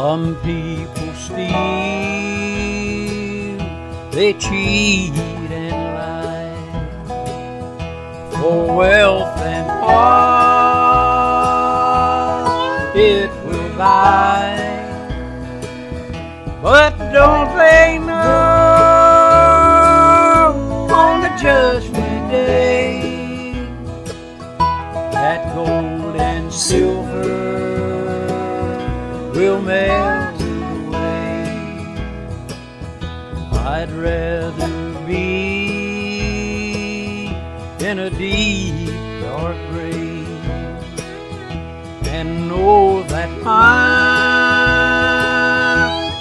Some people steal, they cheat and lie for wealth and power it will buy. But don't they know on the judgment day that gold and silver melt away. I'd rather be in a deep dark grave and know that my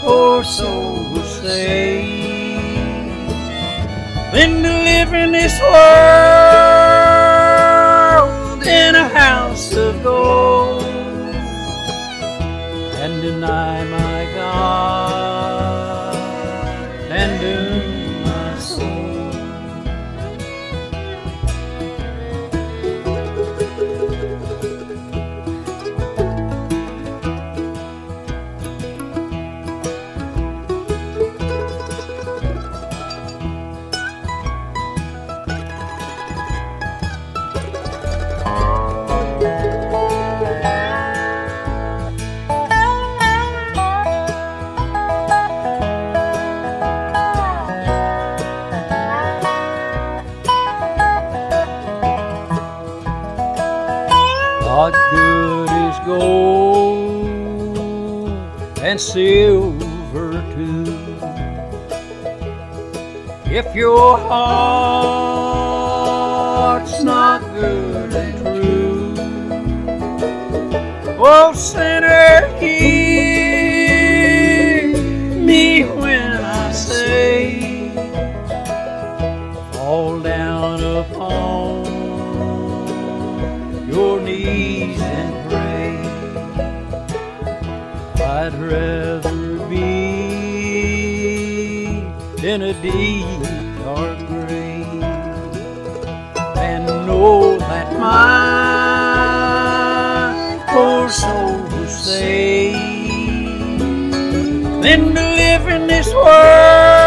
poor soul will saved than to live in this world and deny my God. And doom What good is gold and silver too if your heart's not good and true? Oh, sinner, hear I'd rather be in a deep dark grave and know that my poor soul was saved than to live in this world